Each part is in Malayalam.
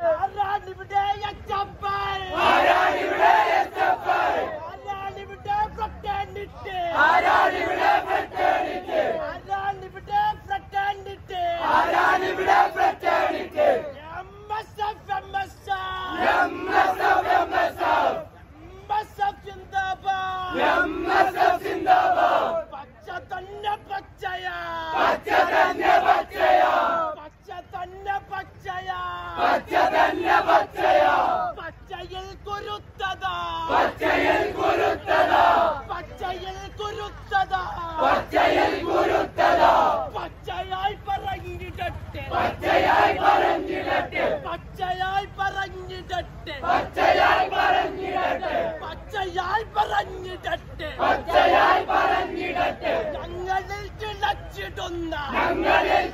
الرعد البدايه جبار பச்சையல்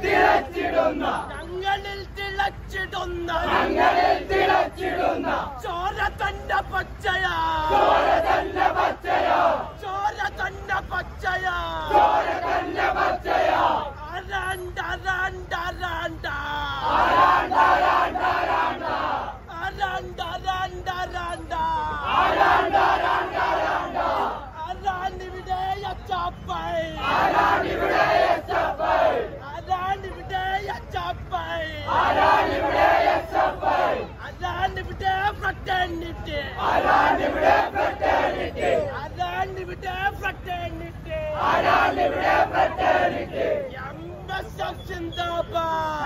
തിളച്ചിടുന്ന ഞങ്ങളിൽ തിളച്ചിടുന്ന ചോര തന്റെ പച്ചയാ ചോര തന്റെ പച്ചയാ. Fraternity. fraternity. MSF സിന്ദാബാദ്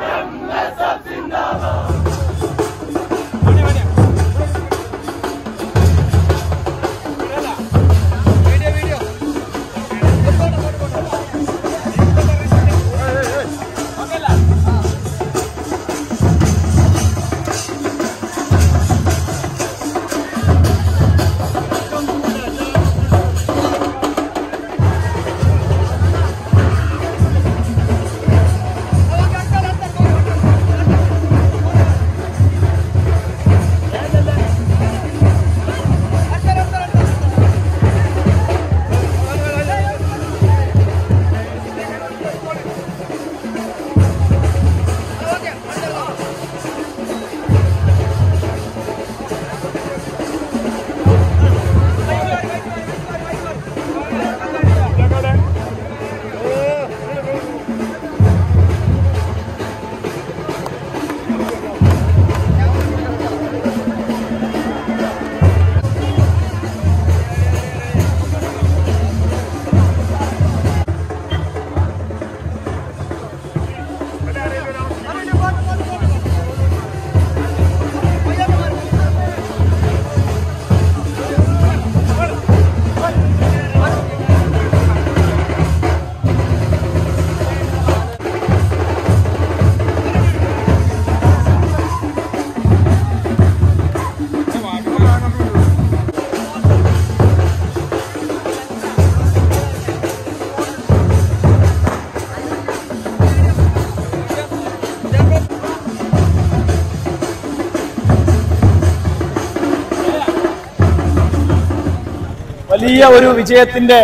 വലിയ ഒരു വിജയത്തിന്റെ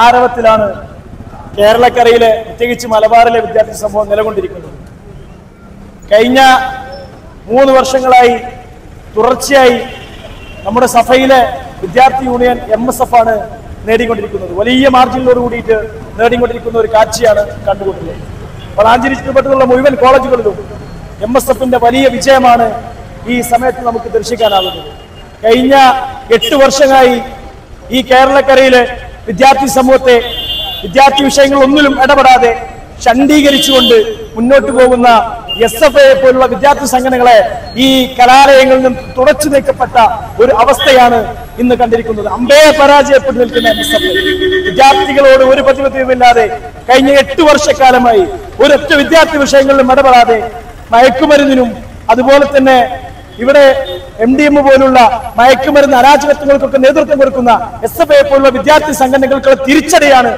ആരവത്തിലാണ് കേരളക്കരയിലെ പ്രത്യേകിച്ച് മലബാറിലെ വിദ്യാർത്ഥി സംഭവം നിലകൊണ്ടിരിക്കുന്നത്. കഴിഞ്ഞ മൂന്ന് വർഷങ്ങളായി തുടർച്ചയായി നമ്മുടെ സഭയിലെ വിദ്യാർത്ഥി യൂണിയൻ എം എസ് എഫ് ആണ് നേടിക്കൊണ്ടിരിക്കുന്നത്. വലിയ മാർജിനിലോട് കൂടിയിട്ട് നേടിക്കൊണ്ടിരിക്കുന്ന ഒരു കാഴ്ചയാണ് കണ്ടുകൊണ്ടിരുന്നത്. വളാഞ്ചേരി ചുറ്റുപറ്റുള്ള മുഴുവൻ കോളേജുകളിലും എം എസ് എഫിന്റെ വലിയ വിജയമാണ് ഈ സമയത്ത് നമുക്ക് ദർശിക്കാനാകുന്നത്. കഴിഞ്ഞ എട്ട് വർഷമായി ഈ കേരളക്കരയിലെ വിദ്യാർത്ഥി സമൂഹത്തെ വിദ്യാർത്ഥി വിഷയങ്ങൾ ഒന്നിലും ഇടപെടാതെ ചണ്ഡീകരിച്ചുകൊണ്ട് മുന്നോട്ട് പോകുന്ന എസ് എഫ് ഐ പോലുള്ള വിദ്യാർത്ഥി സംഘടനകളെ ഈ കലാലയങ്ങളിൽ നിന്നും തുടച്ചു നീക്കപ്പെട്ട ഒരു അവസ്ഥയാണ് ഇന്ന് കണ്ടിരിക്കുന്നത്. അമ്പയെ പരാജയപ്പെട്ടു നിൽക്കുന്ന എസ് എഫ് ഐ. വിദ്യാർത്ഥികളോട് ഒരു പ്രതിബദ്ധതയുമില്ലാതെ കഴിഞ്ഞ എട്ട് വർഷക്കാലമായി ഒരൊറ്റ വിദ്യാർത്ഥി വിഷയങ്ങളിലും ഇടപെടാതെ മയക്കുമരുന്നിനും അതുപോലെ തന്നെ ഇവിടെ എം ഡി എം പോലുള്ള മയക്കുമരുന്ന് അരാജകത്വങ്ങൾക്കൊക്കെ നേതൃത്വം കൊടുക്കുന്ന എസ് എഫ് ഐ പോലുള്ള വിദ്യാർത്ഥി സംഘടനകൾക്കുള്ള തിരിച്ചടിയാണ്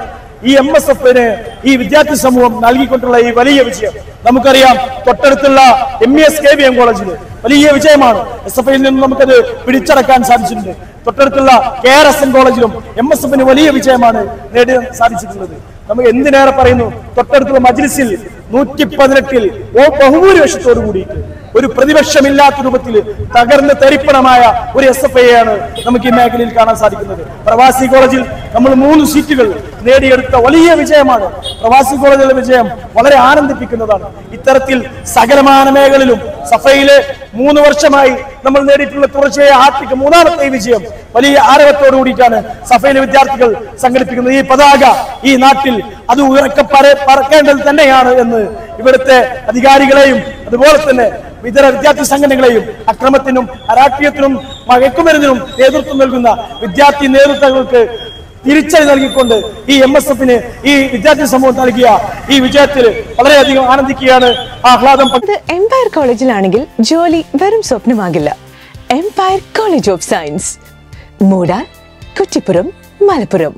ഈ എം എസ് എഫിന് ഈ വിദ്യാർത്ഥി സമൂഹം നൽകിക്കൊണ്ടുള്ള ഈ വലിയ വിജയം. നമുക്കറിയാം തൊട്ടടുത്തുള്ള M S K V M കോളേജിൽ വലിയ വിജയമാണ് എസ് എഫ് ഐയിൽ നിന്ന് നമുക്കത് പിടിച്ചടക്കാൻ സാധിച്ചിട്ടുണ്ട്. തൊട്ടടുത്തുള്ള കെ ആർ എസ് എൻ കോളേജിലും എം എസ് എഫിന് വലിയ വിജയമാണ് നേടാൻ സാധിച്ചിട്ടുള്ളത്. നമുക്ക് എന്തിനേറെ പറയുന്നു? തൊട്ടടുത്തുള്ള മജ്ലിസിൽ നൂറ്റി പതിനെട്ടിൽ ബഹുഭൂരിപക്ഷത്തോടു കൂടിയിട്ട് ഒരു പ്രതിപക്ഷമില്ലാത്ത രൂപത്തിൽ തകർന്ന് തരിപ്പണമായ ഒരു എസ് എഫ് ഐയാണ് നമുക്ക് ഈ മേഖലയിൽ കാണാൻ സാധിക്കുന്നത്. പ്രവാസി കോളേജിൽ നമ്മൾ മൂന്ന് സീറ്റുകൾ നേടിയെടുത്ത വലിയ വിജയമാണ്. പ്രവാസി കോളേജിലെ വിജയം വളരെ ആനന്ദിപ്പിക്കുന്നതാണ്. ഇത്തരത്തിൽ സകലമാന മേഖലയിലും സഫയിലെ മൂന്ന് വർഷമായി നമ്മൾ നേടിയിട്ടുള്ള തുടർച്ചയായ ആർട്ടിക്ക് മൂന്നാമത്തെ വിജയം വലിയ ആരവത്തോടു കൂടിയിട്ടാണ് സഫയിലെ വിദ്യാർത്ഥികൾ സംഘടിപ്പിക്കുന്നത്. ഈ പതാക ഈ നാട്ടിൽ അത് ഉയർക്ക പറക്കേണ്ടത് തന്നെയാണ് എന്ന് ഇവിടുത്തെ അധികാരികളെയും അതുപോലെ തന്നെ ഇതര വിദ്യാർത്ഥി സംഘടനകളെയും അക്രമത്തിനും രാഷ്ട്രീയത്തിനും മയക്കുമരുന്നിനും നേതൃത്വം നൽകുന്ന വിദ്യാർത്ഥി നേതൃത്വങ്ങൾക്ക് തിരിച്ചടി നൽകിക്കൊണ്ട് ഈ എം എസ് എഫിന് ഈ വിദ്യാർത്ഥി സമൂഹം നൽകിയ ഈ വിജയത്തിൽ വളരെയധികം ആനന്ദിക്കുകയാണ് ആഹ്ലാദം എംപയർ കോളേജിലാണെങ്കിൽ ജോലി വെറും സ്വപ്നമാകില്ല. Empire college of science Moodal Kuttippuram Malappuram.